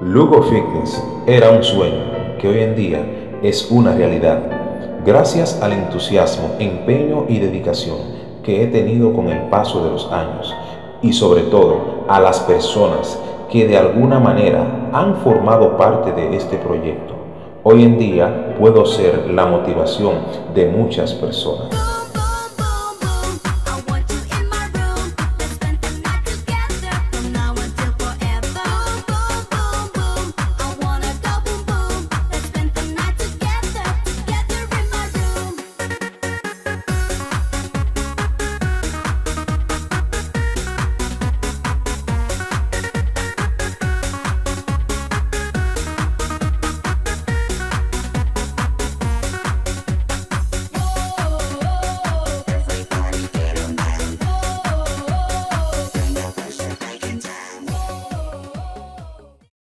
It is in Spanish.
Lugo Fitness era un sueño que hoy en día es una realidad, gracias al entusiasmo, empeño y dedicación que he tenido con el paso de los años y sobre todo a las personas que de alguna manera han formado parte de este proyecto. Hoy en día puedo ser la motivación de muchas personas.